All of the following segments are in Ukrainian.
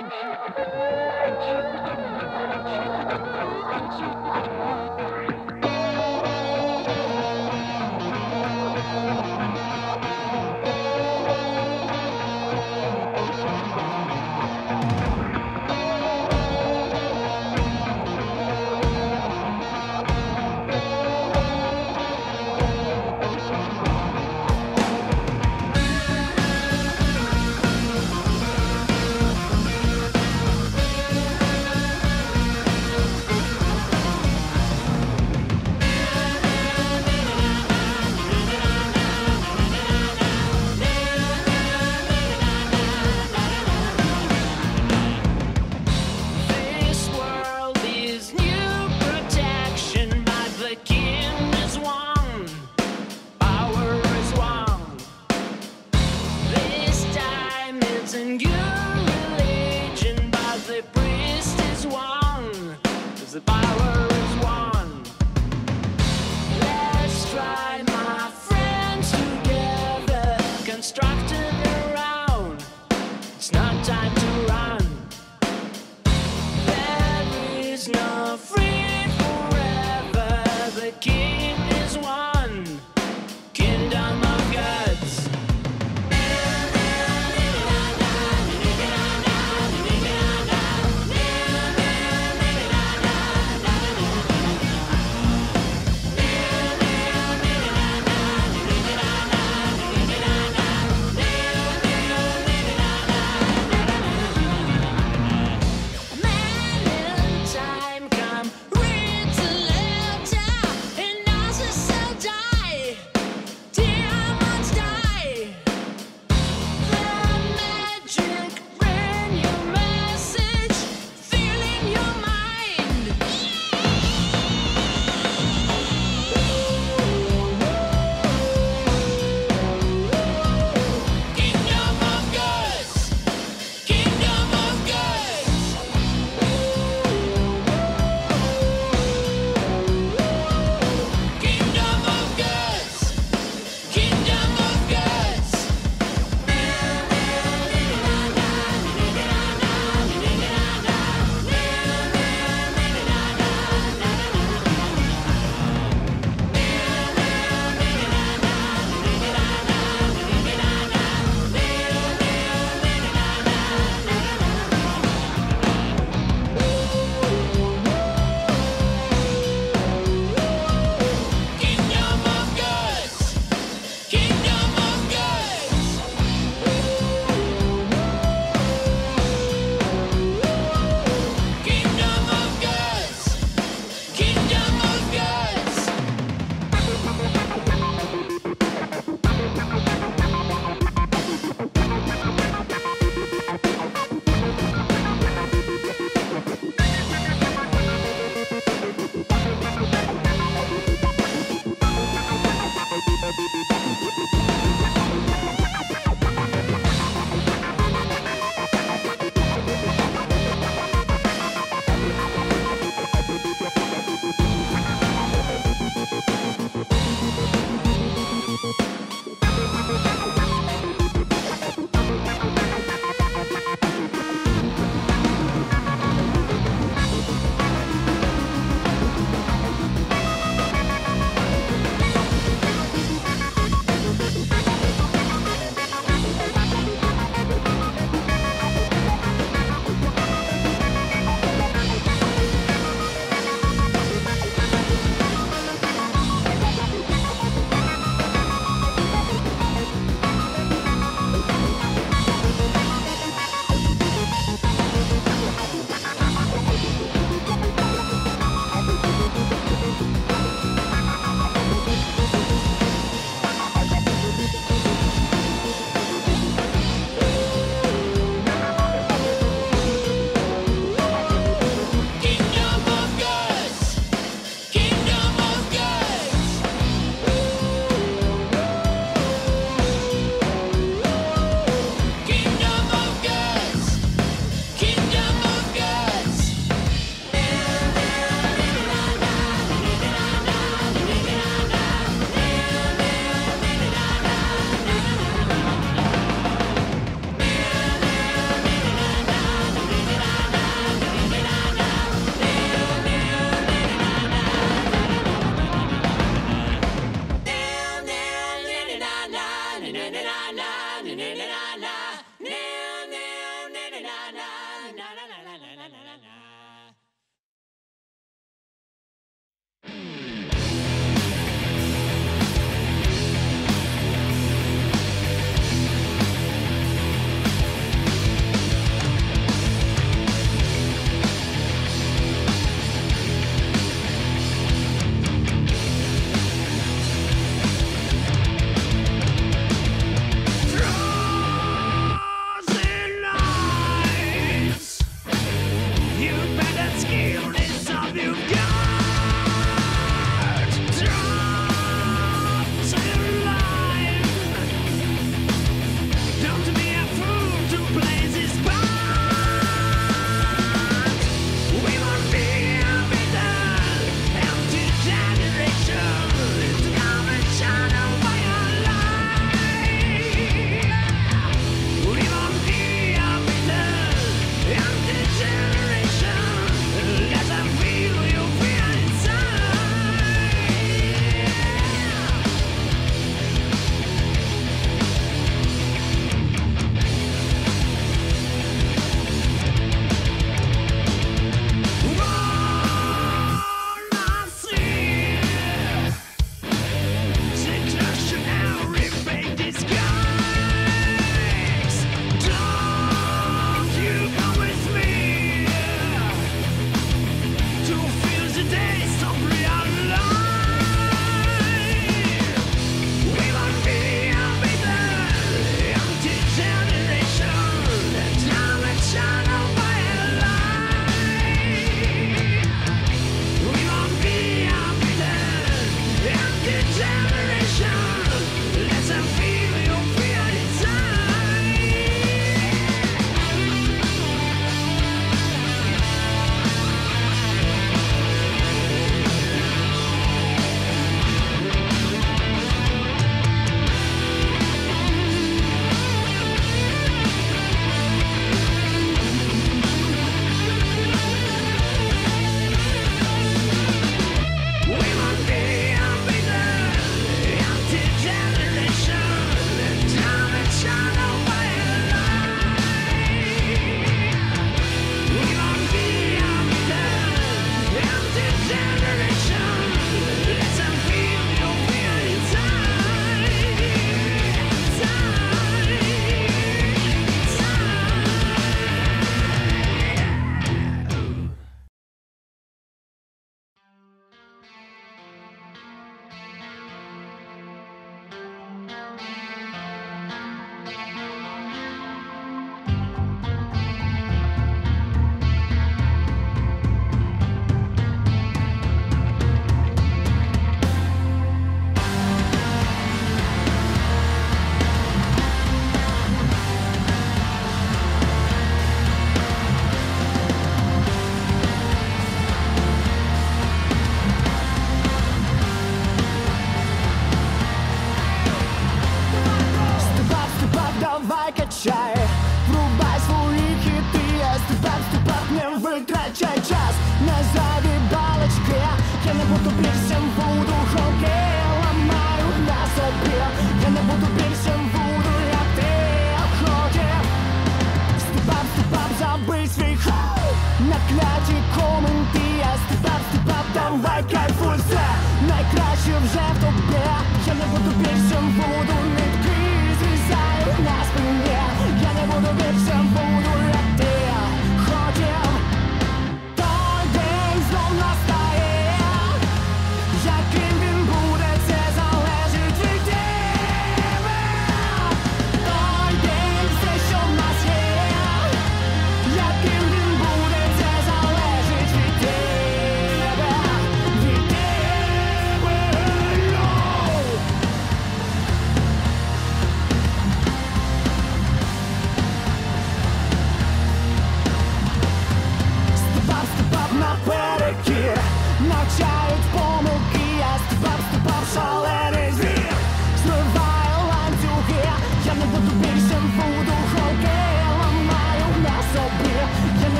Thank you.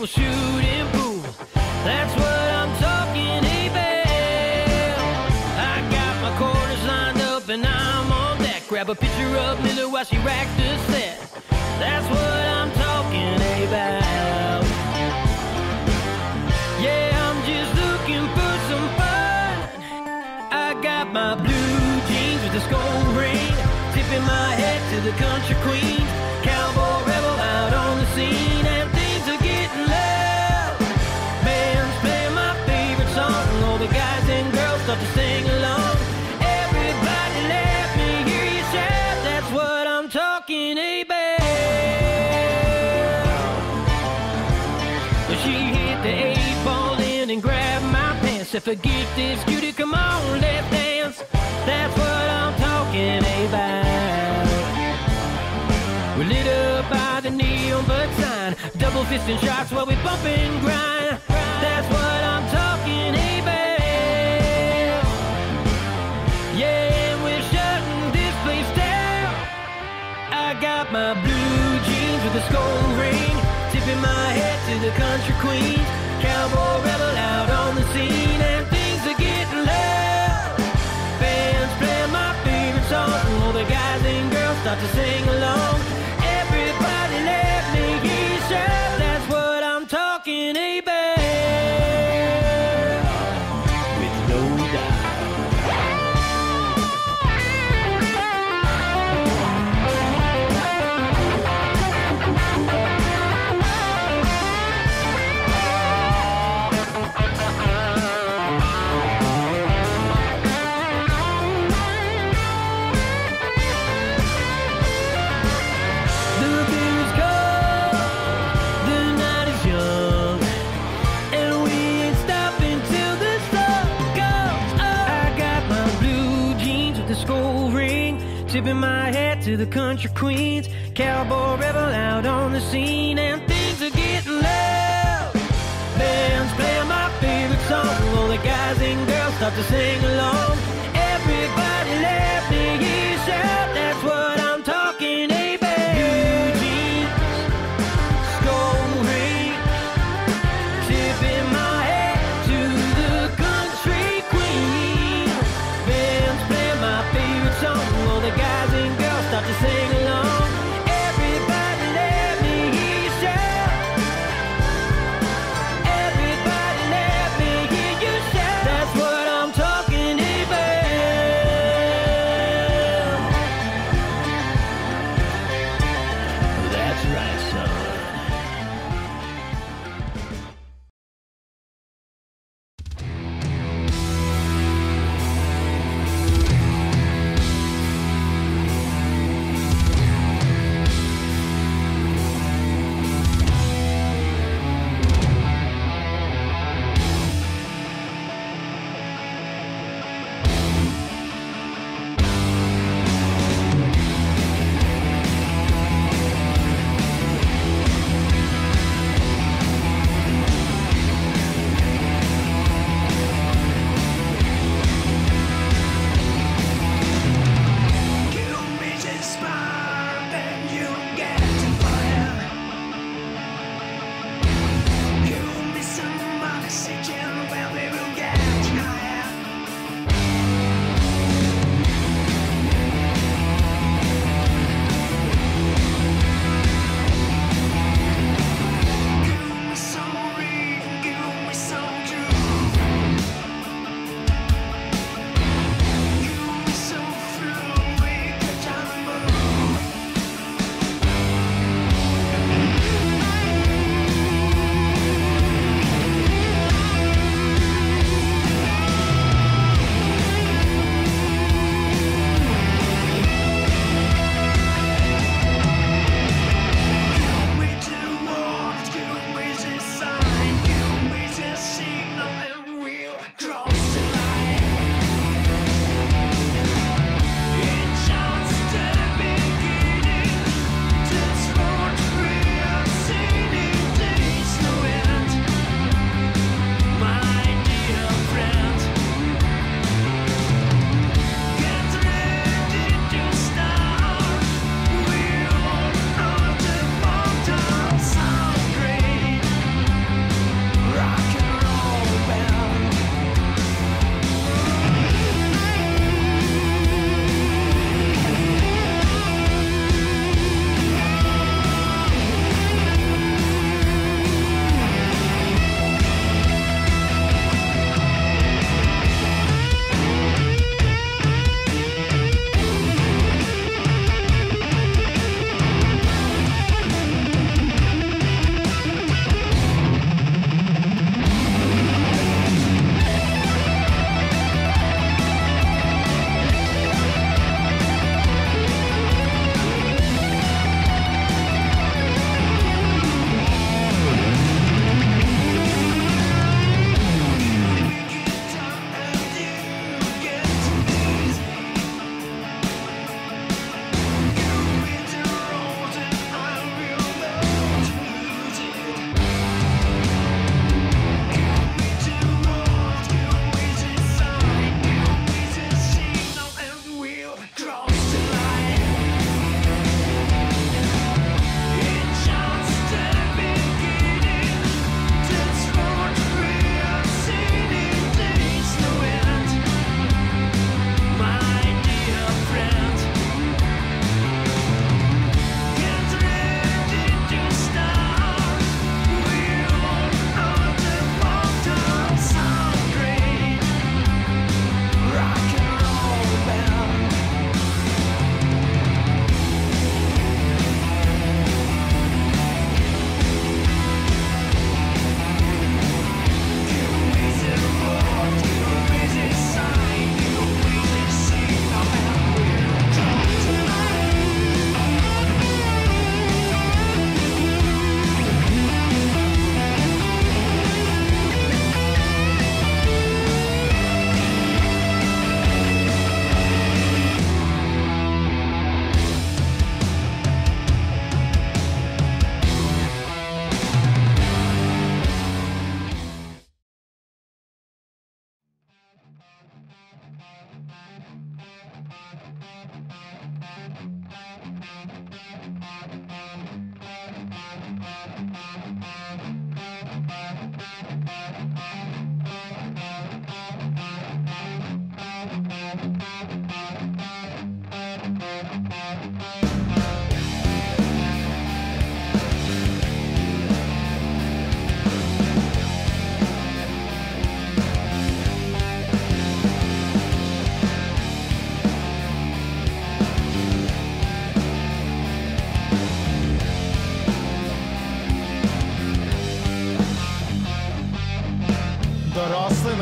Table shooting pool. That's what I'm talking about. I got my quarters lined up and I'm on deck. Grab a picture of Miller while she racked the set. That's what I'm talking about. Yeah, I'm just looking for some fun. I got my blue jeans with the skull ring, tipping my head to the country queens. Said, forget this cutie, come on, let's dance. That's what I'm talking about. We're lit up by the neon bud sign. Double fisting shots while we bump and grind. That's what I'm talking about. Yeah, we're shutting this place down. I got my blue jeans with a skull ring, tipping my head to the country queens cowboy rebel out on the scene and things are getting loud. Fans play my favorite song, all the guys and girls start to sing along. the country queens Cowboy rebel out on the scene And things are getting loud. Bands playing my favorite song All the guys and girls start to sing along.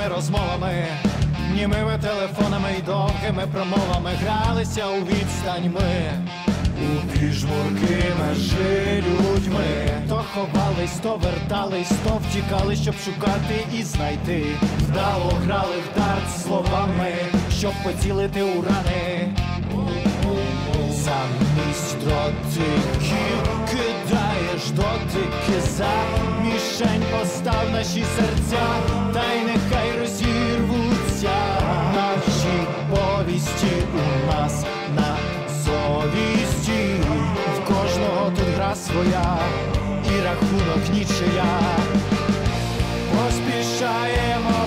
Розмовами, німими телефонами й довгими промовами гралися у відстань ми. У піжмурки межи людьми То ховались, то вертались, то втікали, щоб шукати і знайти. Вдало грали в дарт словами, щоб поцілити у рани. Замість дротиків кидаєш дотики за мішень постав наші серця, та й нехай гра своя і рахунок нічия. Поспішаємо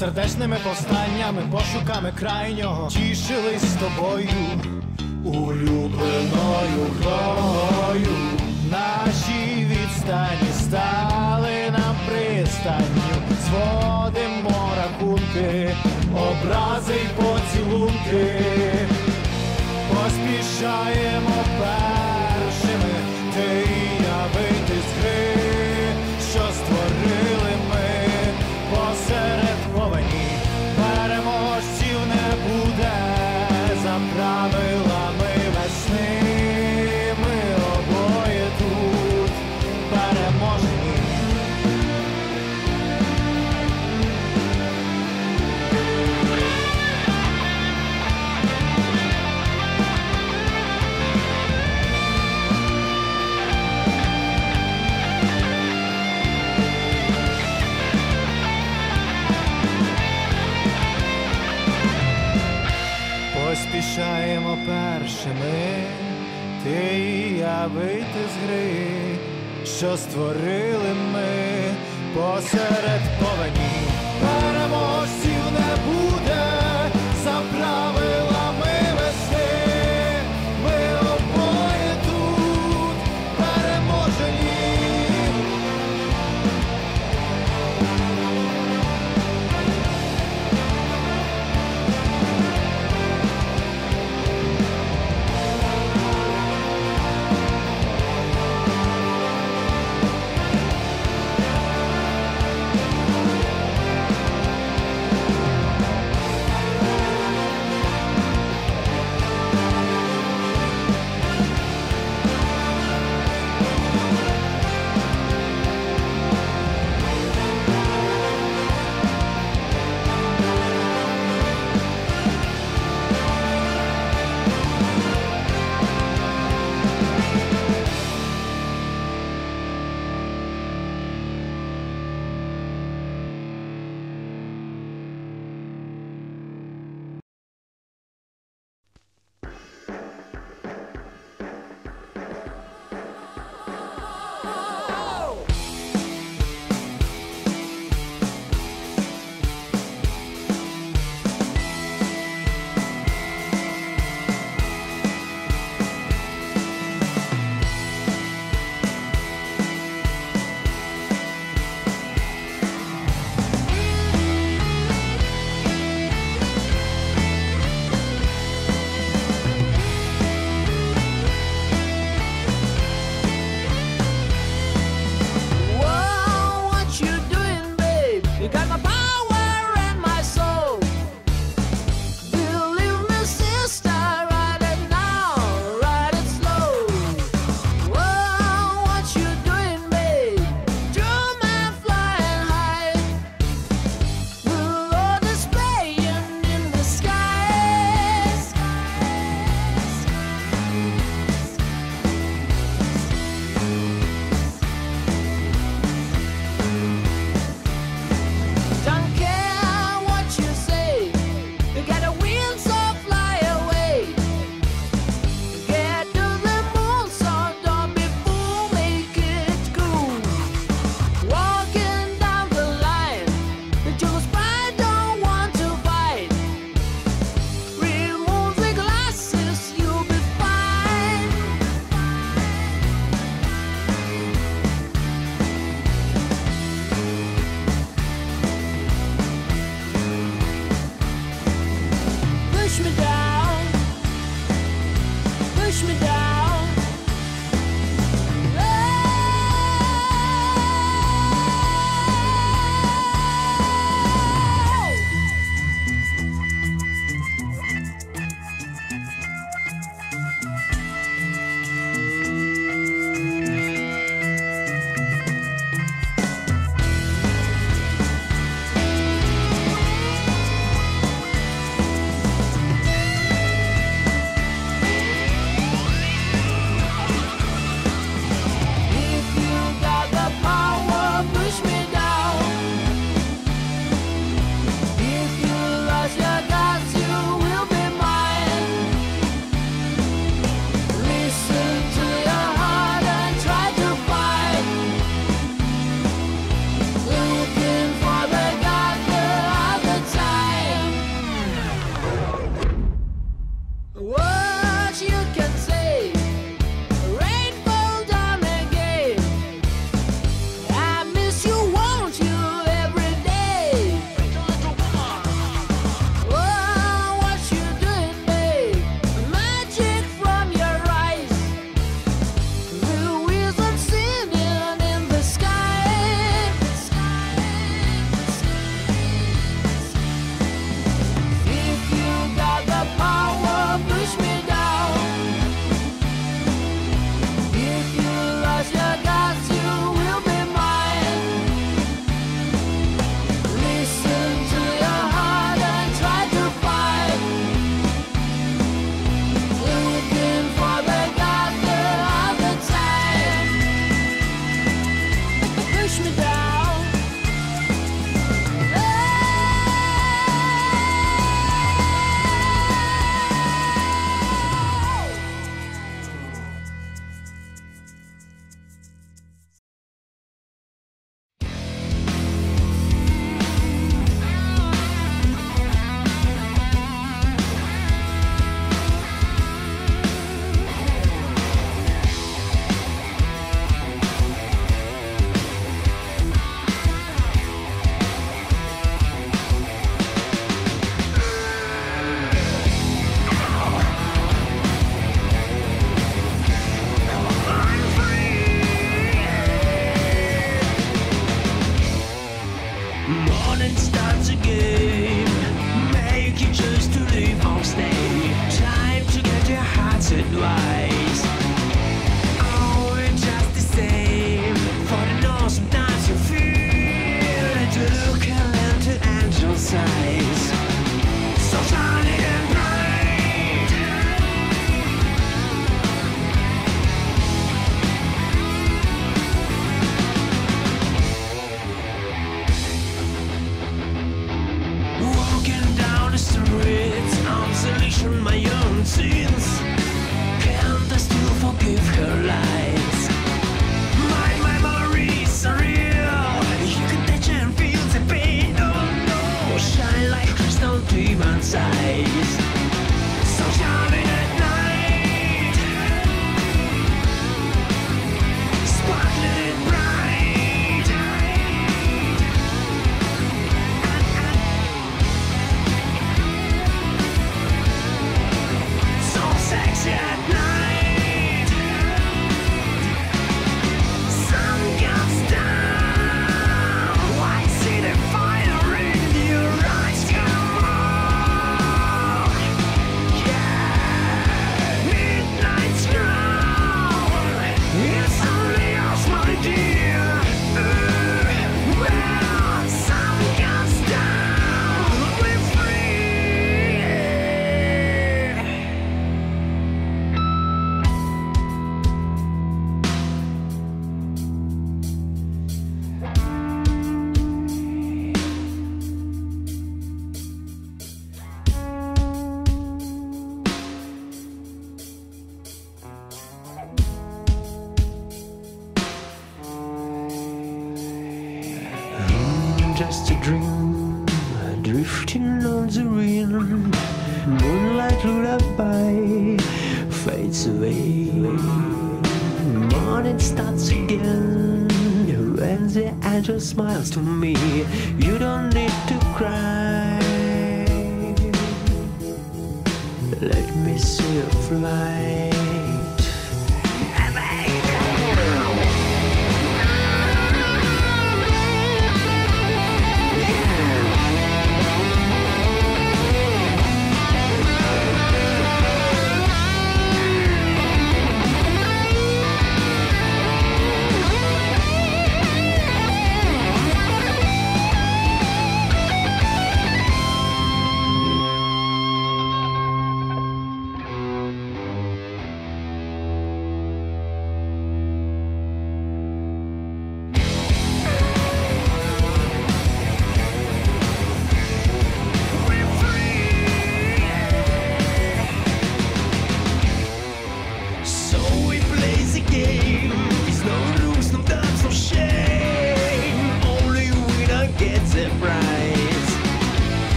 сердечними повстаннями, пошуками крайнього тішились з тобою, улюбленою грою. Наші відстані стали нам пристанню, зводимо рахунки, образи й поцілунки, з гри, що створили ми посеред повені.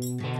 Bye.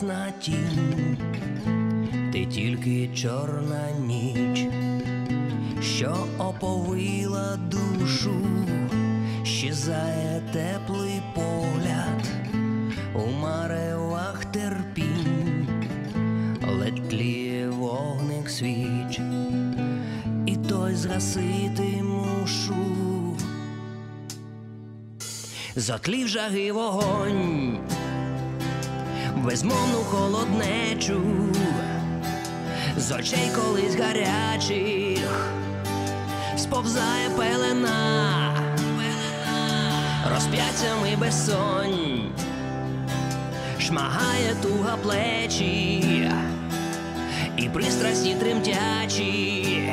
Власна тінь, ти тільки чорна ніч, що оповила душу, щезає теплий погляд у маревах терпінь, ледь тліє вогник свіч, і той згасити мушу. Затлів жаги вогонь, безмовну холоднечу, з очей колись гарячих, сповзає пелена, розп'яттями безсонь, шмагає туга плечі, і пристрасті тремтячі,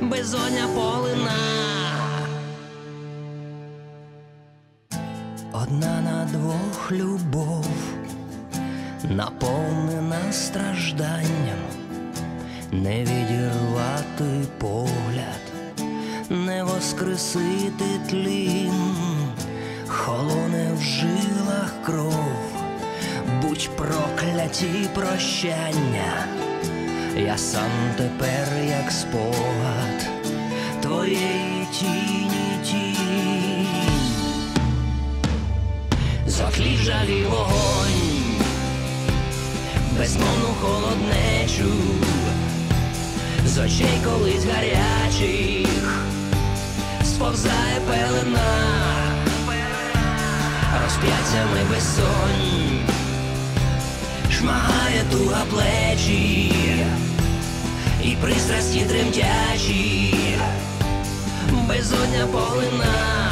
безодня полина. Наповнена стражданням, не відірвати погляд, не воскресити тлін, холоне в жилах кров, будь прокляті прощання, я сам тепер як спогад твоєї тіні тінь. Затлів жалі вогонь, безмовну холоднечу, з очей колись гарячих, сповзає пелена, розп'яттями безсонь, шмагає туга плечі, і пристрасті тремтячі, безодня полина.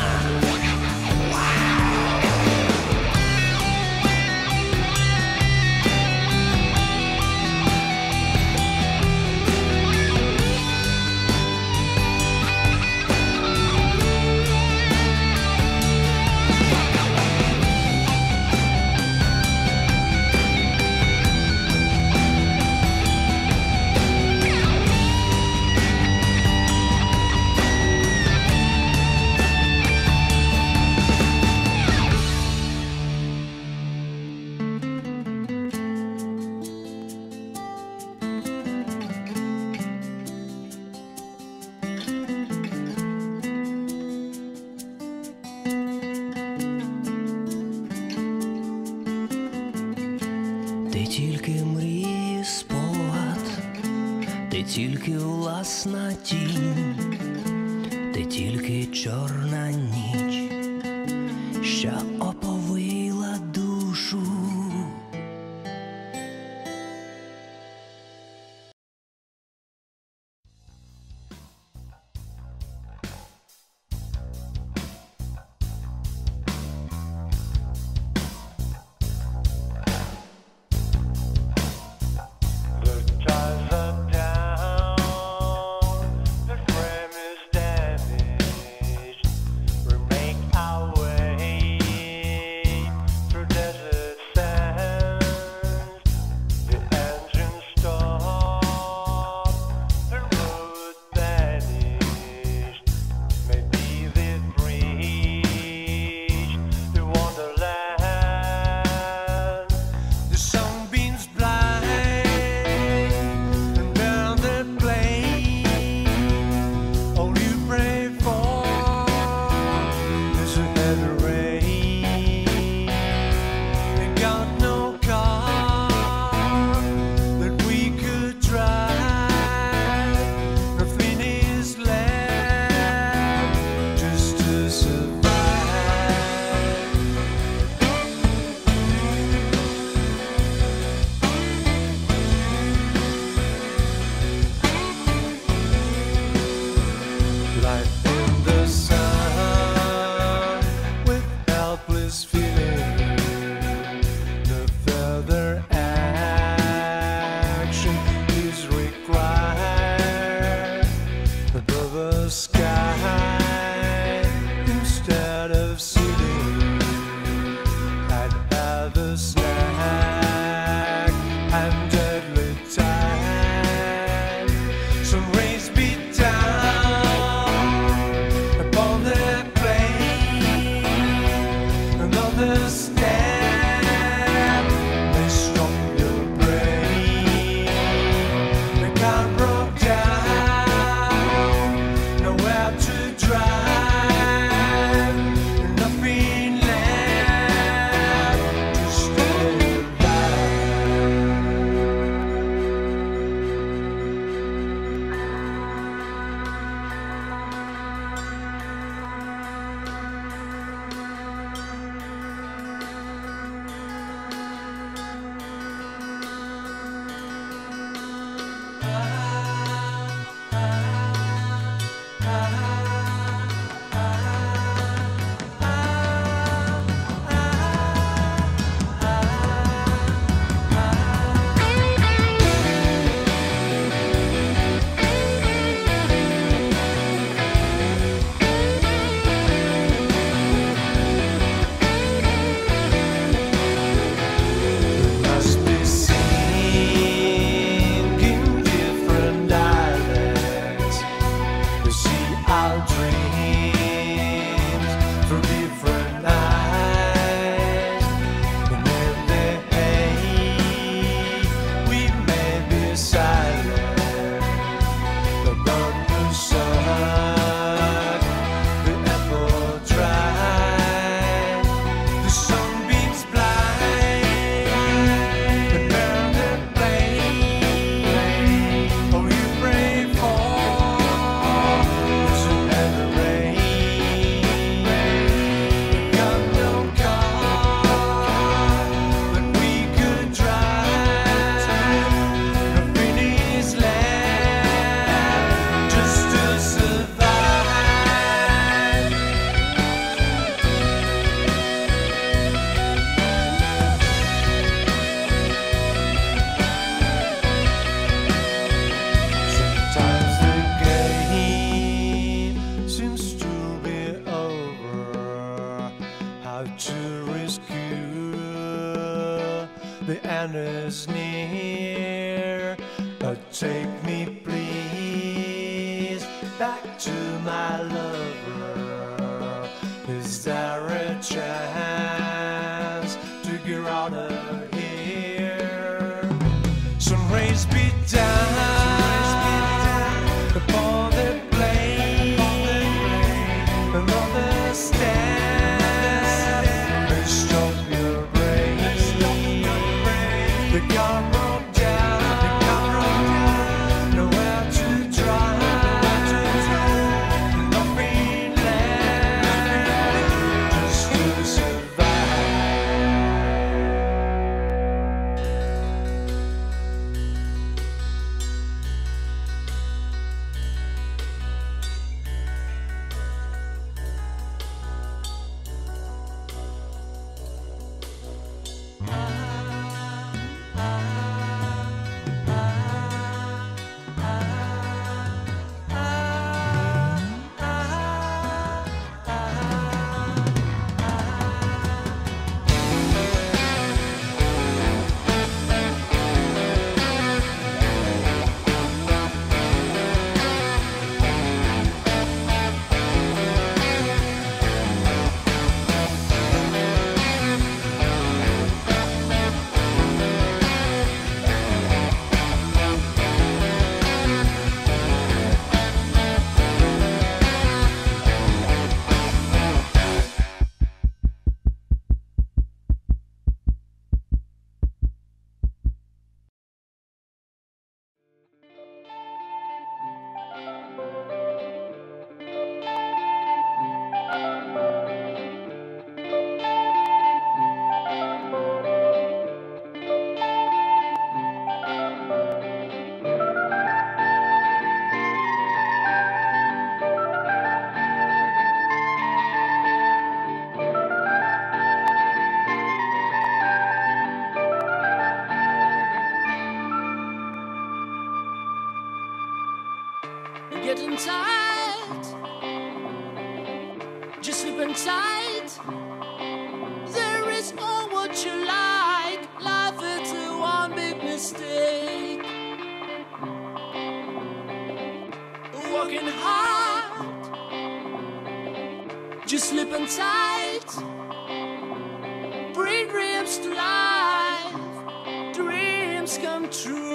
here. Some rains beat down. getting tired. Just sleeping tight. There is no what you like. Life is a one big mistake. Working hard. Just sleeping tight. Bring dreams to life. Dreams come true.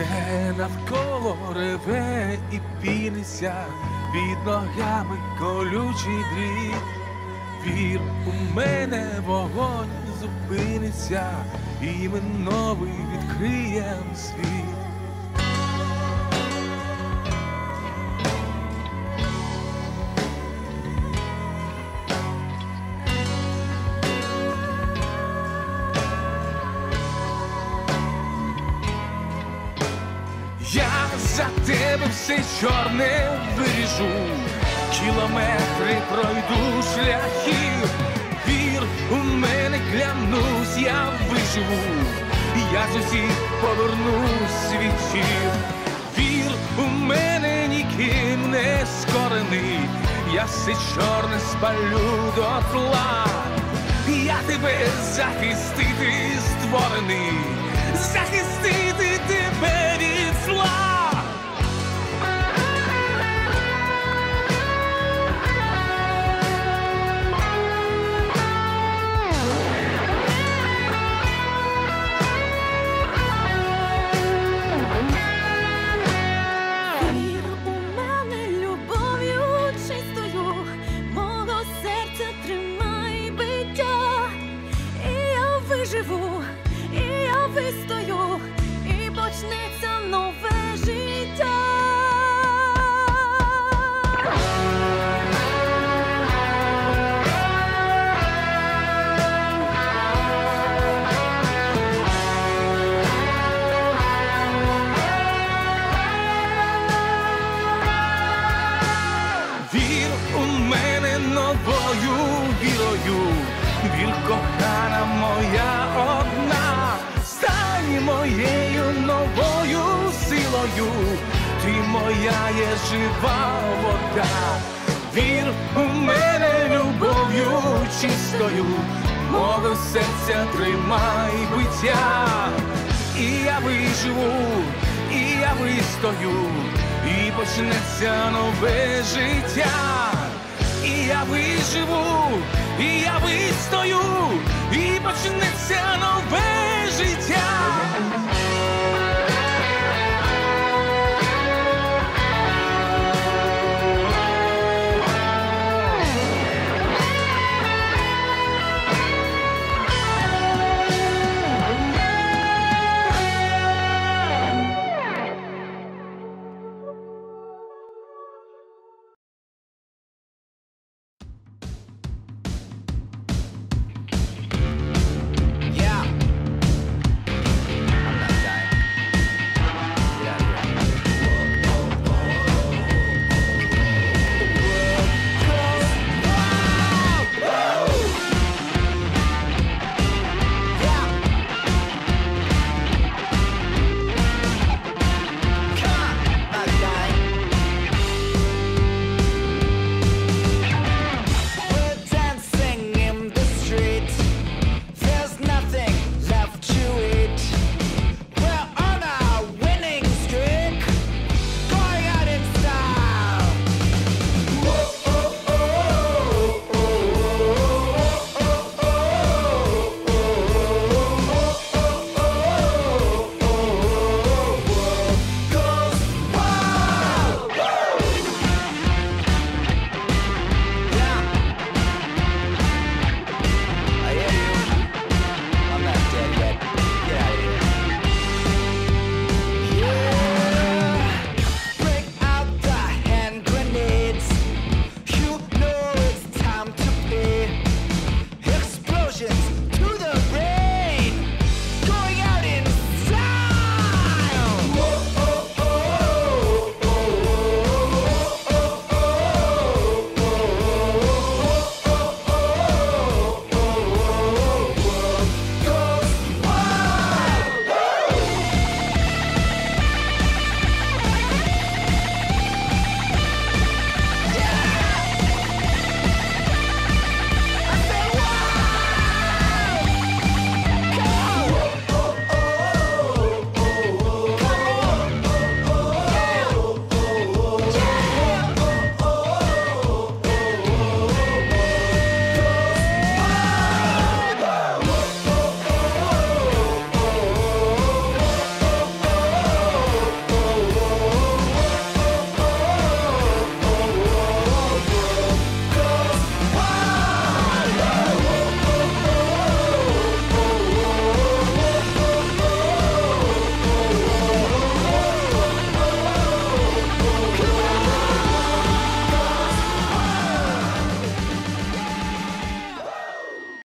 Все навколо реве і піниться, під ногами колючий дріт. Вір у мене вогонь зупиниться, і ми новий відкриєм світ. Чорне виріжу, кілометри пройду шляхів. Вір у мене клянусь, я виживу, я з усіх повернусь світів. Вір у мене ні яким не скорений, я все чорне спалю до тла. Я тебе захистити створений, захистити жива вода, вір у мене любов'ю чистою, мого серця тримай биття, і я виживу, і я вистою, і почнеться нове життя, і я виживу, і я вистою, і почнеться нове життя.